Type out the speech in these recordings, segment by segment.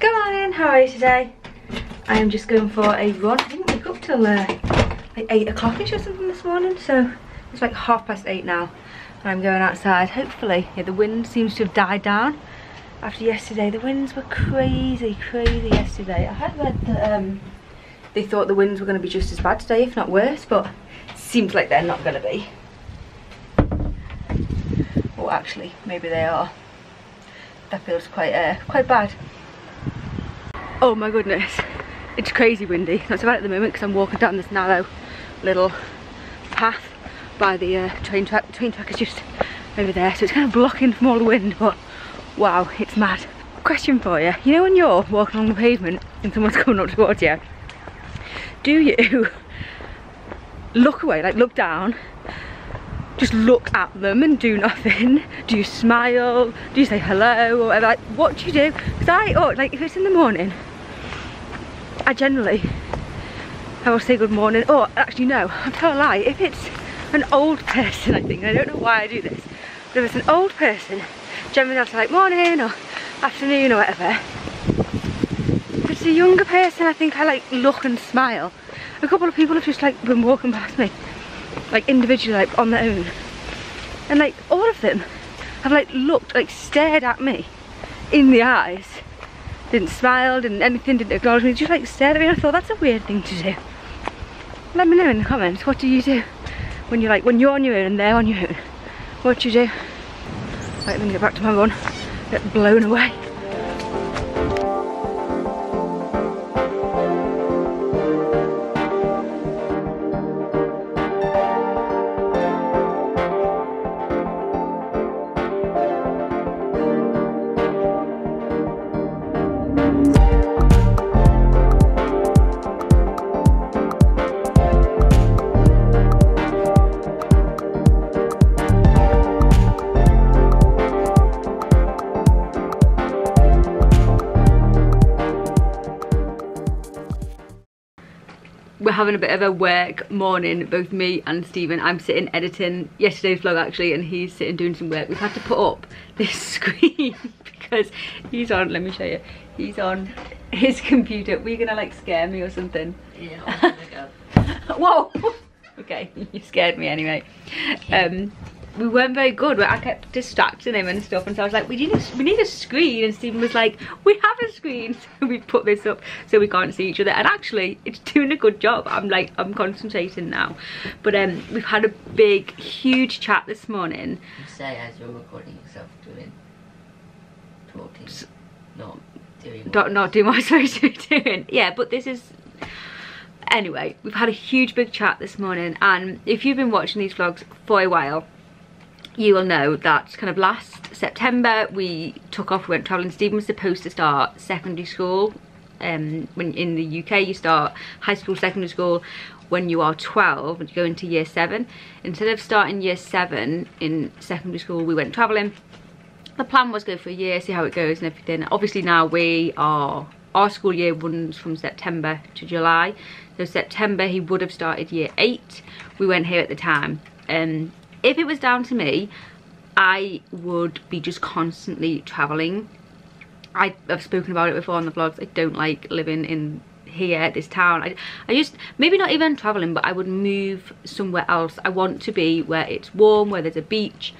Good morning, how are you today? I am just going for a run. I didn't wake up till uh, like 8 o'clock-ish or something this morning, so it's like half past 8 now. And I'm going outside, hopefully. Yeah, the wind seems to have died down after yesterday. The winds were crazy, crazy yesterday. I had read that um, they thought the winds were going to be just as bad today, if not worse, but it seems like they're not going to be. Or actually, maybe they are. That feels quite, uh, quite bad. Oh my goodness, it's crazy windy. So bad at the moment because I'm walking down this narrow little path by the uh, train track. The train track is just over there, so it's kind of blocking from all the wind, but wow, it's mad. Question for you, you know when you're walking along the pavement and someone's coming up towards you, do you look away, like look down, just look at them and do nothing? Do you smile? Do you say hello or whatever? Like, what do you do? Because I, oh, like if it's in the morning, I generally, I will say good morning. Oh, actually no, I'm telling a lie. If it's an old person, I think, I don't know why I do this, but if it's an old person, generally I'll say like morning or afternoon or whatever. If it's a younger person, I think I like look and smile. A couple of people have just like been walking past me, like individually, like on their own. And like all of them have like looked, like stared at me in the eyes. Didn't smile, didn't anything, didn't acknowledge me, just like stared at me. I thought that's a weird thing to do. Let me know in the comments, what do you do when you're like, when you're on your own and they're on your own? What do you do? Right, let me get back to my run, get blown away. Having a bit of a work morning, both me and Stephen. I'm sitting editing yesterday's vlog actually and he's sitting doing some work. We've had to put up this screen because he's on, let me show you, he's on his computer. Were you gonna like scare me or something? Yeah, Whoa! okay, you scared me anyway. Um, we weren't very good. I kept distracting him and stuff, and so I was like, "We need a, we need a screen." And Stephen was like, "We have a screen." So we put this up so we can't see each other. And actually, it's doing a good job. I'm like, I'm concentrating now. But um, we've had a big, huge chat this morning. You say as you're recording yourself doing talking, not doing. Not not doing what I'm supposed to be doing. Yeah, but this is. Anyway, we've had a huge big chat this morning, and if you've been watching these vlogs for a while, you will know that kind of last September we took off, we went travelling. Stephen was supposed to start secondary school. Um, when in the UK you start high school, secondary school when you are 12 and you go into year 7. Instead of starting year 7 in secondary school, we went travelling. The plan was go for a year, see how it goes and everything. Obviously now we are, our school year runs from September to July. So September he would have started year 8. We went here at the time. Um, if it was down to me, I would be just constantly travelling. I, have spoken about it before on the vlogs. I don't like living in here, this town. I, I just, maybe not even travelling, but I would move somewhere else. I want to be where it's warm, where there's a beach.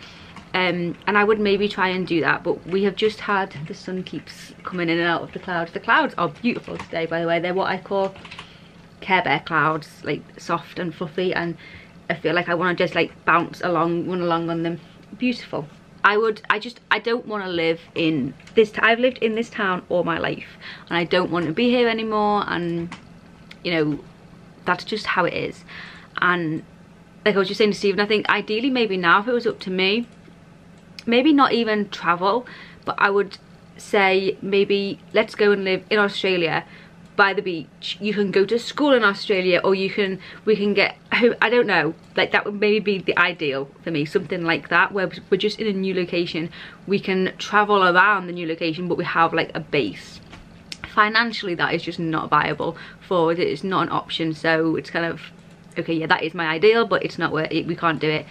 Um, and I would maybe try and do that. But we have just had, the sun keeps coming in and out of the clouds. The clouds are beautiful today, by the way. They're what I call Care Bear clouds, like soft and fluffy. And I feel like I want to just like bounce along, run along on them. Beautiful. I would, I just, I don't want to live in this, I've lived in this town all my life and I don't want to be here anymore and, you know, that's just how it is. And like I was just saying to Stephen, I think ideally maybe now if it was up to me, maybe not even travel, but I would say maybe let's go and live in Australia by the beach you can go to school in australia or you can we can get i don't know. Like that would maybe be the ideal for me something like that where we're just in a new location. We can travel around the new location but we have like a base. Financially that is just not viable for it it's not an option. So it's kind of okay yeah that is my ideal but it's not where it, we can't do it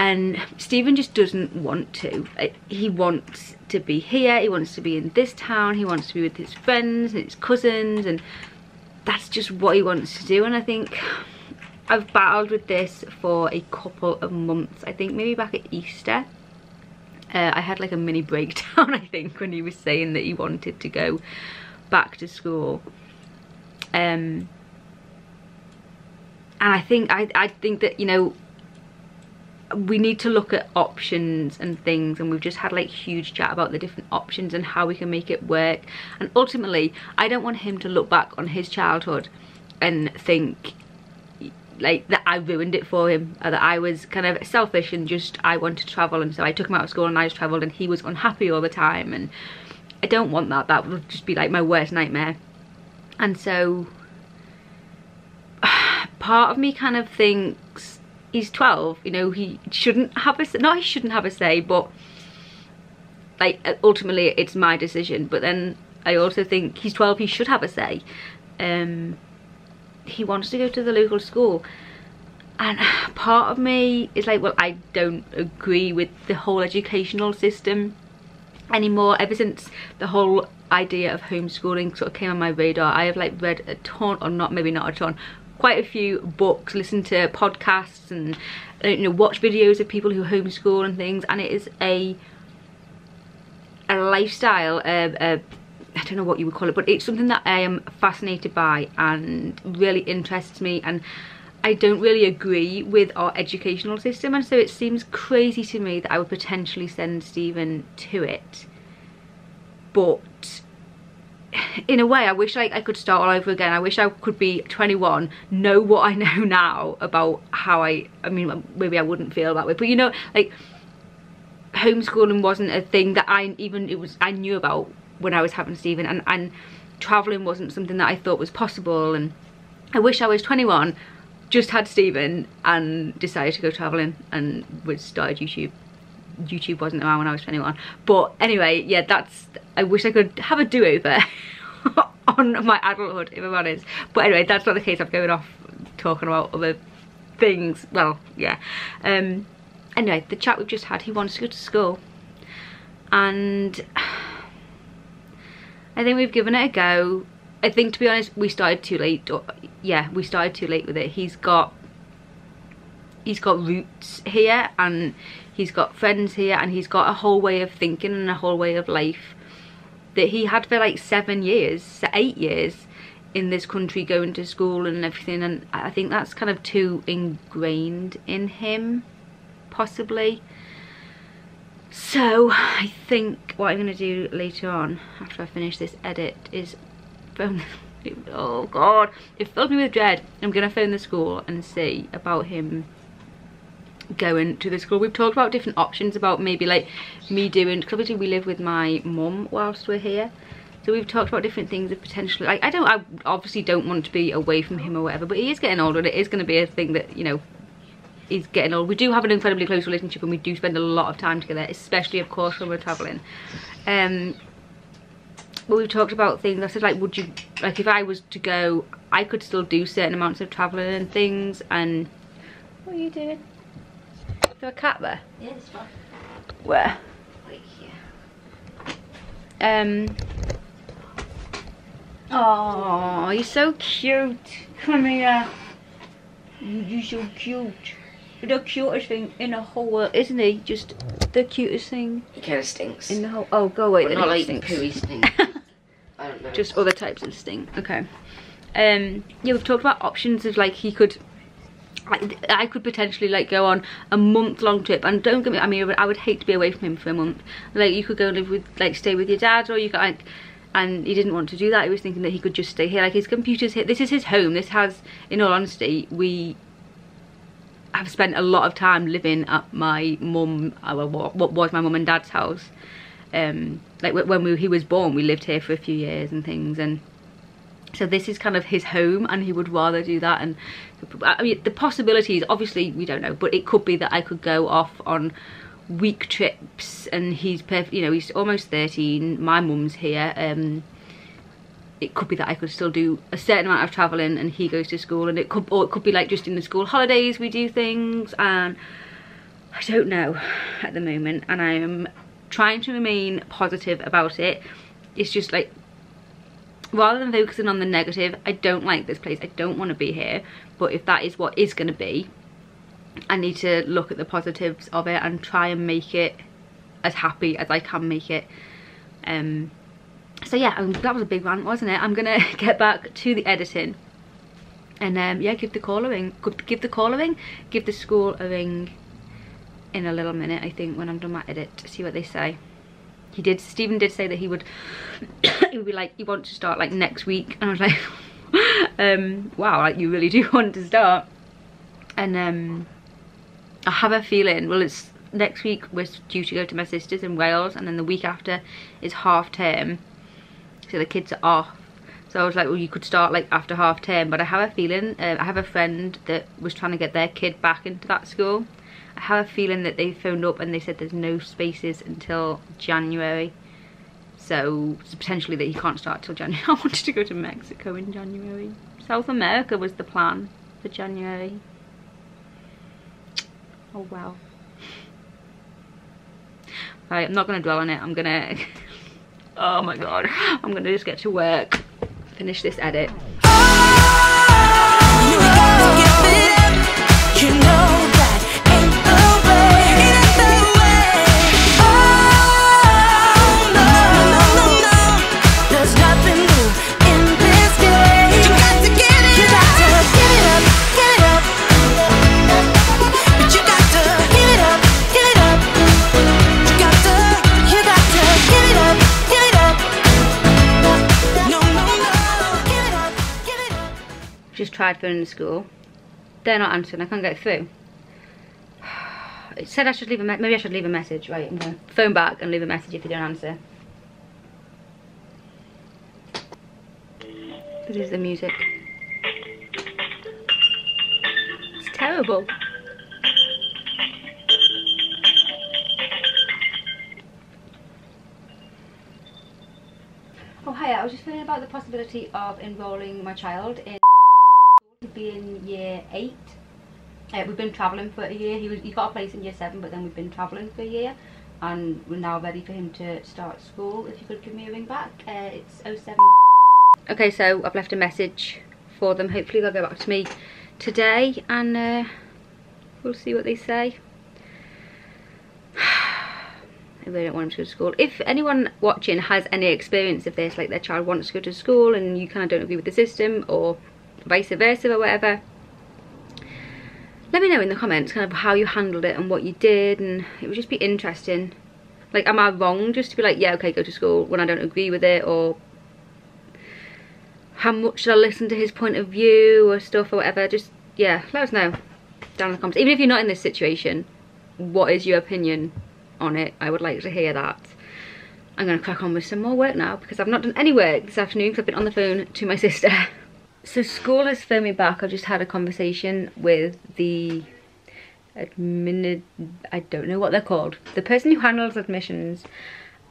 and Stephen just doesn't want to. Uh, He wants to be here, he wants to be in this town, he wants to be with his friends and his cousins and that's just what he wants to do and I think I've battled with this for a couple of months. I think maybe back at Easter. Uh, I had like a mini breakdown I think when he was saying that he wanted to go back to school. Um, and I think I, I think that you know we need to look at options and things and we've just had like huge chat about the different options and how we can make it work. And ultimately I don't want him to look back on his childhood and think like that I ruined it for him or that I was kind of selfish and just I wanted to travel and so I took him out of school and I just travelled and he was unhappy all the time. And I don't want that. That would just be like my worst nightmare. And so part of me kind of thinks he's 12 you know he shouldn't have a say no he shouldn't have a say but like ultimately it's my decision but then I also think he's 12 he should have a say. Um he wants to go to the local school. And part of me is like well I don't agree with the whole educational system anymore. Ever since the whole idea of homeschooling sort of came on my radar I have like read a ton or not maybe not a ton quite a few books, listen to podcasts and you know watch videos of people who homeschool and things and it is a a lifestyle, uh, uh, I don't know what you would call it, but it's something that I am fascinated by and really interests me and I don't really agree with our educational system and so it seems crazy to me that I would potentially send Stephen to it. But in a way I wish like I could start all over again. I wish I could be 21 know what I know now about how I I mean maybe I wouldn't feel that way but you know like homeschooling wasn't a thing that I even it was I knew about when I was having Stephen and and traveling wasn't something that I thought was possible and I wish I was 21 just had Stephen and decided to go traveling and started YouTube YouTube wasn't around when I was 21. But anyway, yeah, that's, I wish I could have a do-over on my adulthood, if I'm honest. But anyway, that's not the case. I'm going off talking about other things. Well, yeah. Um, anyway, the chat we've just had, he wants to go to school. And I think we've given it a go. I think, to be honest, we started too late. Yeah, we started too late with it. He's got he's got roots here and he's got friends here and he's got a whole way of thinking and a whole way of life. That he had for like seven years, eight years in this country going to school and everything and I think that's kind of too ingrained in him possibly. So I think what I'm going to do later on after I finish this edit is phone oh god it filled me with dread. I'm going to phone the school and see about him going to the school. We've talked about different options about maybe like me doing because obviously we live with my mum whilst we're here. So we've talked about different things of potentially like i don't i obviously don't want to be away from him or whatever but he is getting older and it is going to be a thing that you know is getting old. We do have an incredibly close relationship and we do spend a lot of time together especially of course when we're traveling. Um but we've talked about things i said like would you like if i was to go i could still do certain amounts of traveling and things and what are you doing there a cat there? Yeah, it's fine. Where? Wait here. Um. Oh, you're so cute. Come here. You're so cute. You're the cutest thing in the whole world, isn't he? Just the cutest thing He kind of stinks. in the whole. Oh, go away. not like stinks. pooey stink. I don't know. Just other types of stink. Okay. Um. Yeah, we've talked about options of like he could. I, I could potentially like go on a month long trip and don't get me I mean I would, hate to be away from him for a month. Like you could go live with like stay with your dad or you could like and he didn't want to do that. He was thinking that he could just stay here. Like his computer's here this is his home. This has in all honesty we have spent a lot of time living at my mum uh, what, what was my mum and dad's house. Um like when we, he was born we lived here for a few years and things and so this is kind of his home and he would rather do that and I mean the possibilities obviously we don't know but it could be that I could go off on week trips and he's perfect you know he's almost 13 my mum's here um it could be that I could still do a certain amount of traveling and he goes to school and it could or it could be like just in the school holidays we do things and I don't know at the moment and I am trying to remain positive about it. It's just like, rather than focusing on the negative, I don't like this place, I don't want to be here, but if that is what is going to be, I need to look at the positives of it and try and make it as happy as I can make it. Um, so yeah, um, that was a big rant, wasn't it? I'm gonna get back to the editing and um, yeah, give the call a ring. Give the call a ring, give the school a ring in a little minute, I think, when I'm done my edit, see what they say. He did, Stephen did say that he would, he would be like, you want to start like next week? And I was like, um, wow, like you really do want to start. And um, I have a feeling, well it's next week we're due to go to my sister's in Wales and then the week after is half term. So the kids are off. So I was like, well, you could start like after half term. But I have a feeling, uh, I have a friend that was trying to get their kid back into that school. I have a feeling that they phoned up and they said there's no spaces until January. So potentially that you can't start till January. I wanted to go to Mexico in January. South America was the plan for January. Oh wow. Right, I'm not going to dwell on it. I'm going to... oh my god. I'm going to just get to work. Finish this edit. Just tried phoning the school. They're not answering, I can't get through. It said I should leave a maybe I should leave a message. Right, I'm going to phone back and leave a message if they don't answer. This is the music. It's terrible. Oh hi, I was just thinking about the possibility of enrolling my child in be in year eight. Uh, we've been travelling for a year. He was he got a place in year seven, but then we've been travelling for a year, and we're now ready for him to start school. If you could give me a ring back, uh, it's 07. Okay, so I've left a message for them. Hopefully they'll go back to me today, and uh, we'll see what they say. I really don't want him to go to school. If anyone watching has any experience of this, like their child wants to go to school and you kind of don't agree with the system or vice versa or whatever. Let me know in the comments kind of how you handled it and what you did and it would just be interesting. Like am I wrong just to be like yeah okay go to school when I don't agree with it or how much should I listen to his point of view or stuff or whatever? Just yeah let us know down in the comments. Even if you're not in this situation what is your opinion on it? I would like to hear that. I'm going to crack on with some more work now because I've not done any work this afternoon because I've been on the phone to my sister so school has phoned me back. I've just had a conversation with the admin, I don't know what they're called. The person who handles admissions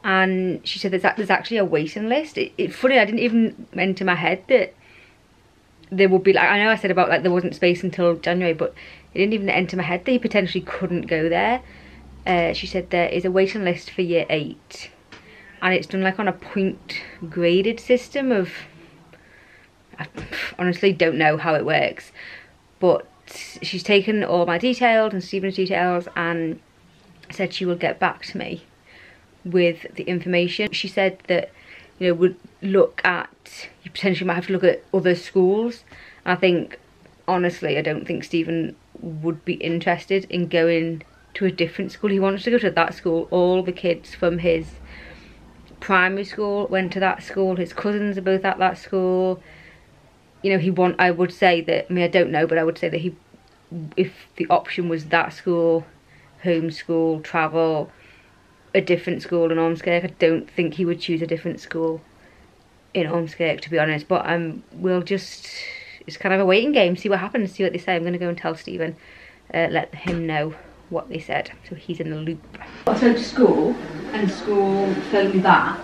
and she said there's, there's actually a waiting list. It, it, funny, I didn't even enter my head that there would be like, I know I said about like there wasn't space until January, but it didn't even enter my head that you potentially couldn't go there. Uh, she said there is a waiting list for year eight and it's done like on a point graded system of I honestly don't know how it works. But she's taken all my details and Stephen's details and said she will get back to me with the information. She said that, you know, would look at, you potentially might have to look at other schools. I think, honestly, I don't think Stephen would be interested in going to a different school. He wants to go to that school. All the kids from his primary school went to that school. His cousins are both at that school you know, he want. I would say that. I mean, I don't know, but I would say that he, if the option was that school, homeschool, travel, a different school in Ormskirk, I don't think he would choose a different school in Ormskirk, to be honest. But um, we'll just. It's kind of a waiting game. See what happens. See what they say. I'm going to go and tell Stephen. Uh, let him know what they said, so he's in the loop. I spoke to school, and school phoned me back,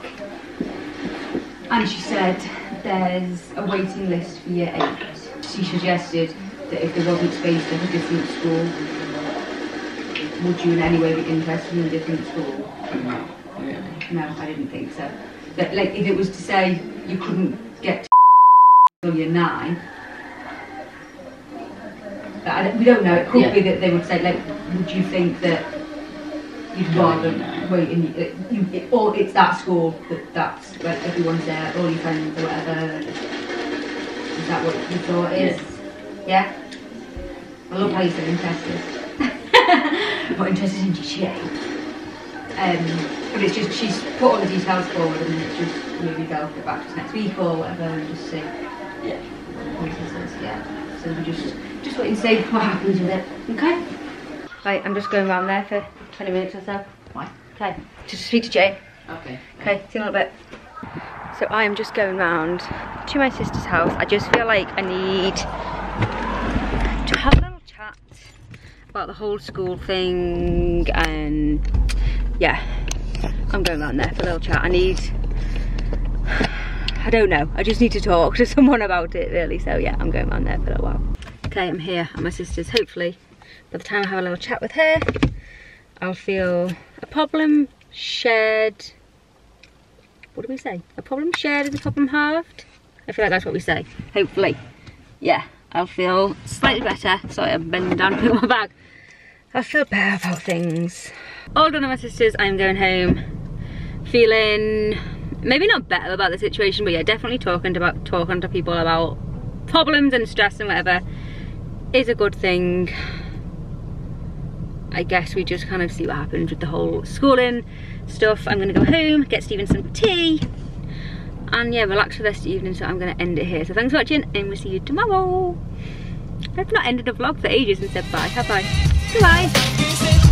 and she said there's a waiting list for year eight. She suggested that if there wasn't space at a different school, would you in any way be interested in a different school? No, really. No, I didn't think so. That like if it was to say you couldn't get to till you're nine. but I don't- we don't know. It could Yeah. be that they would say like, would you think that you'd rather no. Wait in uh, you, it, or it's that school that that's like everyone's there, all your friends or whatever. Is that what you thought is? Yeah. I love how you're so interested. Not interested in GTA. Um, but it's just she's put all the details forward and it's just maybe they'll get back to us next week or whatever and just see Yeah. what. Yeah. So we just just wait and see what happens with it. Okay. Right, I'm just going around there for 20 minutes or so. Why? Okay. Just to speak to Jane. Okay. Okay, see you in a little bit. So I am just going round to my sister's house. I just feel like I need to have a little chat about the whole school thing and yeah, I'm going round there for a little chat. I need, I don't know, I just need to talk to someone about it really. So yeah, I'm going round there for a little while. Okay, I'm here at my sister's. Hopefully, by the time I have a little chat with her, I'll feel a problem shared what do we say? A problem shared is a problem halved? I feel like that's what we say. Hopefully. Yeah, I'll feel slightly better. Sorry, I'm bending down to my bag. I'll feel better about things. All done with my sisters, I'm going home. Feeling maybe not better about the situation, but yeah, definitely talking to about talking to people about problems and stress and whatever is a good thing. I guess we just kind of see what happens with the whole schooling stuff. I'm gonna go home, get Stephen some tea, and yeah, relax for the rest of the evening. So I'm gonna end it here. So thanks for watching, and we'll see you tomorrow. I've not ended a vlog for ages and said bye, have I? Goodbye.